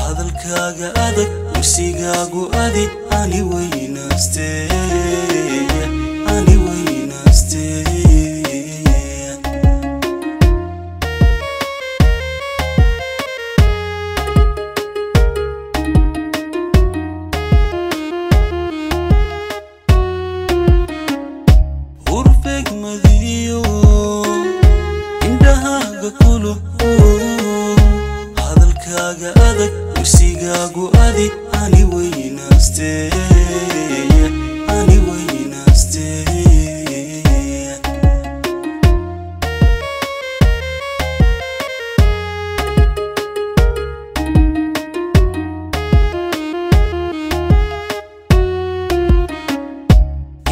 hadalkaaga adag warsigaagu adig ani weynaastee adag kursigaagu adig ani weynaaste ani weynaaste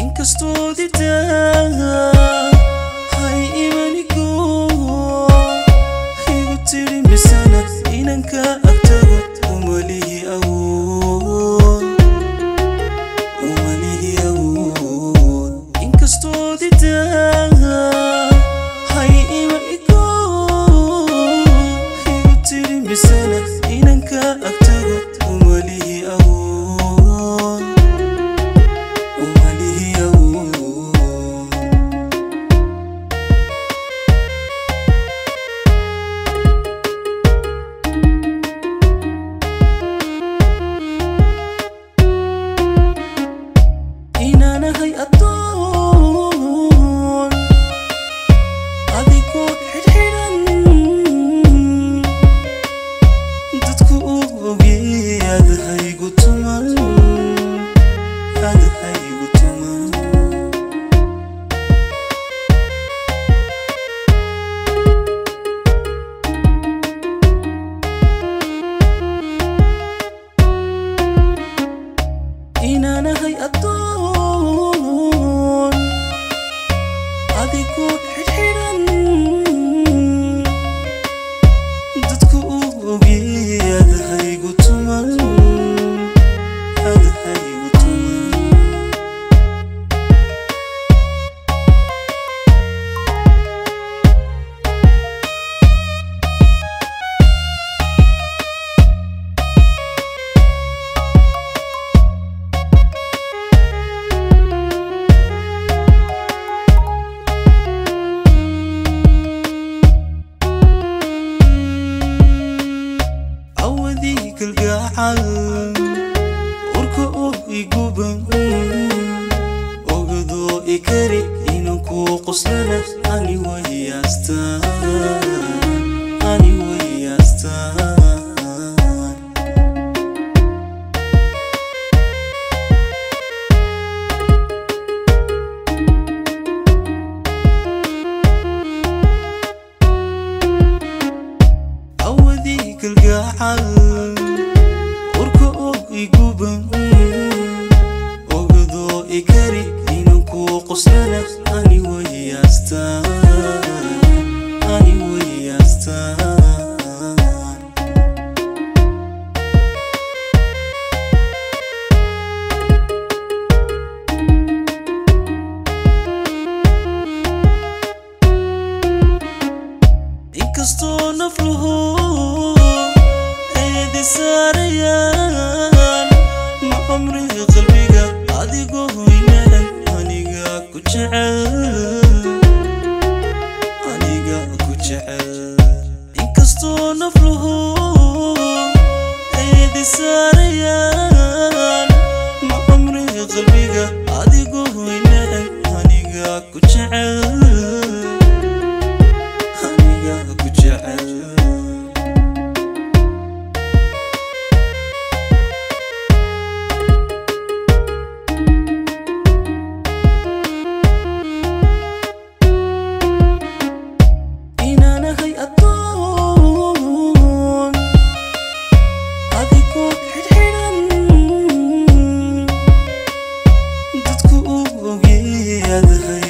inkastoo ditaa إنانا غي الدون أديكو حيران دتكو بيد غي قتمان urka uu iguban ogadoo ikari inaan kuu qoslana ani wayaastaan ani wayaastaan القاعد ساريان ما عمري قلبي adigo inaan aniga ku jecel aniga ku jecel inkastoo nafluhu eedi saarayaan ma cumriga qalbiga yeah, yeah.